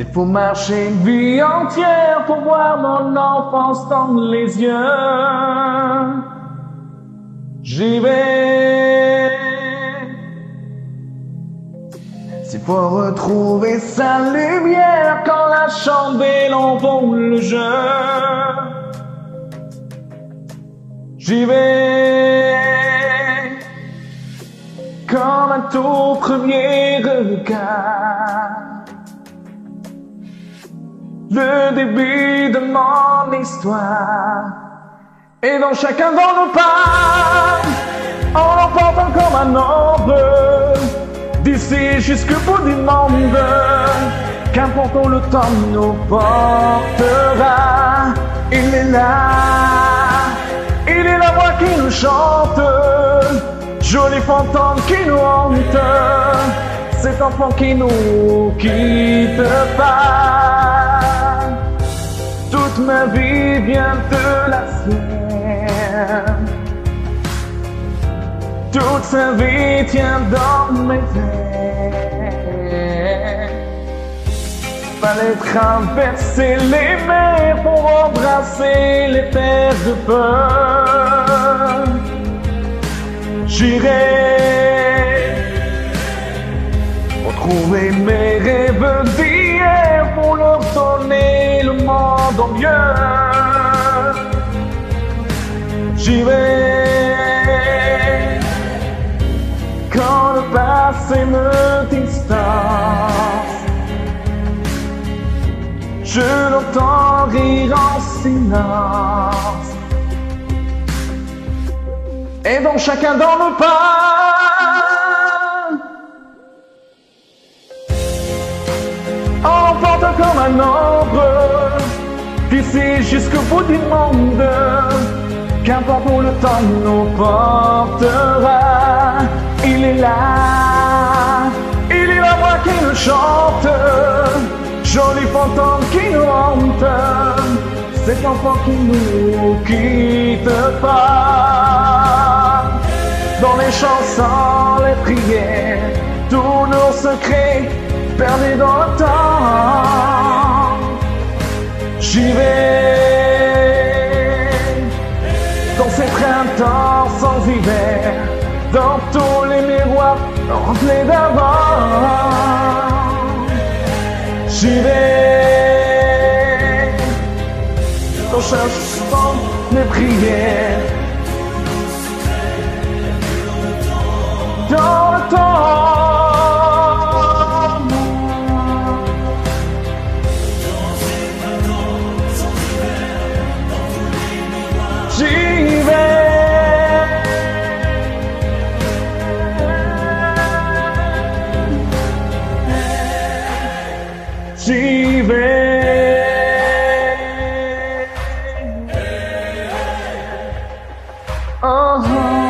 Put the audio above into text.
S'il faut marcher une vie entière pour voir mon enfance dans les yeux, j'y vais. S'il faut retrouver sa lumière quand la chandelle en vaut le jeu, j'y vais. Comme un tout premier regard. Le début de mon histoire. Et dans chacun dans nos pas, en l'emportant comme un ombre, d'ici jusqu'au bout du monde, qu'importe le temps nous portera, il est là, il est la voix qui nous chante, joli fantôme qui nous hante, cet enfant qui nous quitte pas. Toute ma vie vient de la sienne. Toute sa vie tient dans mes veines. Fallait traverser les mers pour embrasser les terres de feu. J'irai retrouver mes rêves d'hier pour leur donner le monde en mieux. J'y vais quand le passé me distance. Je l'entends rire en silence. Et dans chacun dans nos pas. Comme un ombre, d'ici jusqu'au bout du monde, qu'importe où le temps nous portera, il est là, il est la voix qui nous chante, joli fantôme qui nous hante, cet enfant qui nous quitte pas. Dans les chansons, les prières, tous nos secrets perdus dans le temps. J'y vais dans ces printemps sans hiver, dans tous les miroirs remplis d'avant. J'y vais dans chaque chant mes prières. Dans le temps deceiving. Oh. Uh-huh.